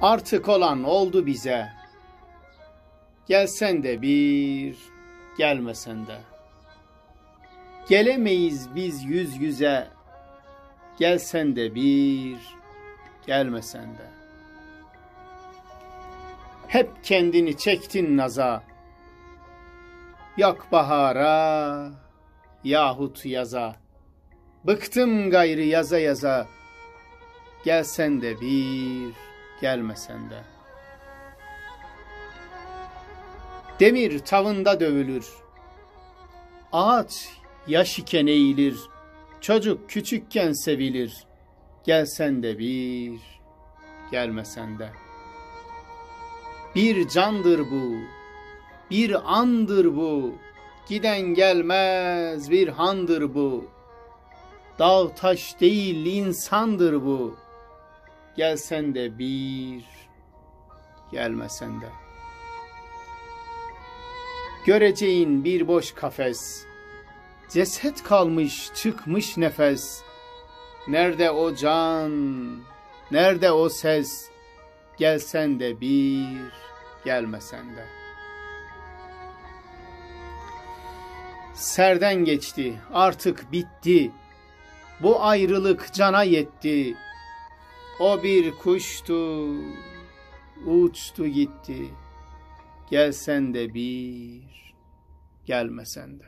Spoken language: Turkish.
Artık olan oldu bize. Gelsen de bir, gelmesen de. Gelemeyiz biz yüz yüze. Gelsen de bir, gelmesen de. Hep kendini çektin naza. Yok bahara yahut yaza. Bıktım gayrı yaza yaza. Gelsen de bir, gelmesen de. Demir tavında dövülür. Ağaç yaş iken eğilir. Çocuk küçükken sevilir. Gelsen de bir, gelmesen de. Bir candır bu, bir andır bu. Giden gelmez bir handır bu. Dağ taş değil insandır bu. Gelsen de bir, gelmesen de. Göreceğin bir boş kafes, ceset kalmış çıkmış nefes. Nerede o can, nerede o ses, gelsen de bir, gelmesen de. Serden geçti, artık bitti. Bu ayrılık cana yetti. O bir kuştu, uçtu gitti. Gelsen de bir, gelmesen de.